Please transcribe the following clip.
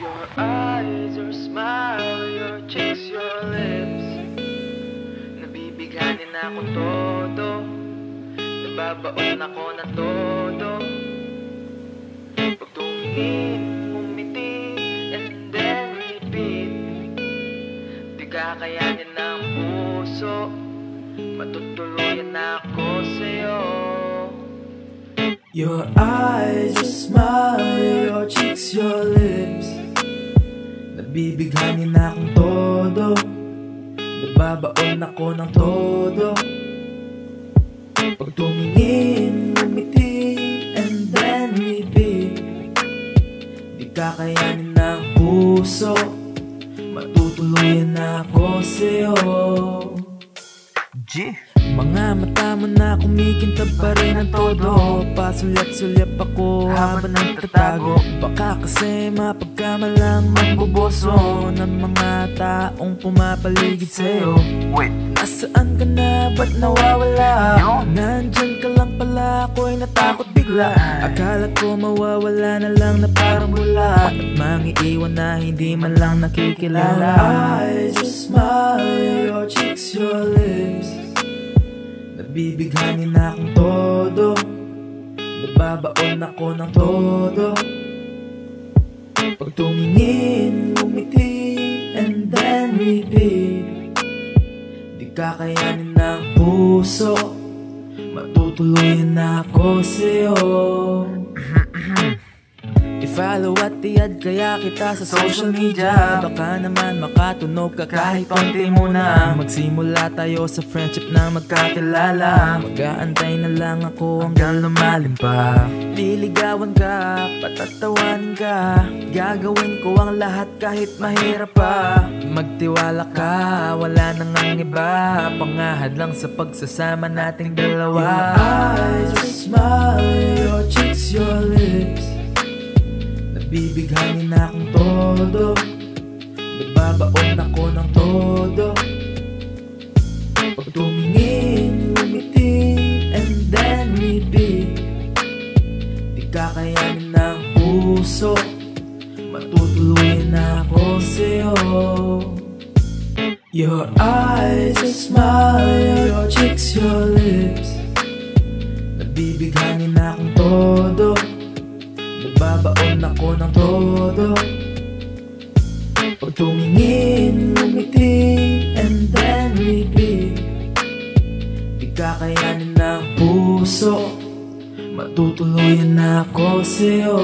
Your eyes, your smile, your cheeks, your lips. Nabibighanin ako todo. Nababaon ako na todo. Pag tumingin, umiti, and then repeat. Di kakayanin ng puso. Matutuluyan ako sa'yo. Your eyes, your smile, Nabibighanin akong todo. Nagbabaon ako ng todo. Pag tumingin, umiti, and then repeat. Di kakayanin ng puso. Matutuluyan ako sa'yo. G mga mata mo na kumikintab pa rin ang todo. Pasulyap-sulyap ako habang nagtatago. Baka kasi mapagkamalang magboboso Ng mga taong pumapaligid sa'yo. Wait. Nasaan ka na? Ba't nawawala? Nandyan ka lang pala. Ako'y natakot bigla. Akala ko mawawala na lang na parang bula At mangiiwan na hindi man lang nakikilala. Eyes, your smile, your lips Nabibighanin akong todo. Nagbabaon ako ng todo. Pag tumingin, umiti, and then repeat. Di kakayanin ng puso. Matutuluyan na ako sa'yo I-follow at i-add kaya kita sa social media. Baka naman makatunog ka kahit konti muna. Magsimula tayo sa friendship na magkakilala. Mag-aantay na lang ako hanggang lumalim pa. Liligawan ka, patatawanin ka. Gagawin ko ang lahat kahit mahirap pa. Magtiwala ka, wala nang ang iba. Pangahad lang sa pagsasama nating dalawa. Your eyes, your smile, your cheeks, your lips Nabibighanin akong todo. Nagbabaon ako ng todo. Pag tumingin, umiti, and then repeat. Di kakayanin ng puso. Matutuluyan ako sa'yo. Your eyes, your Nawalan ako ng todo. Pag tumingin, lumiti And then repeat. Di kakayanin ng puso. Matutuluyan na ako sa'yo.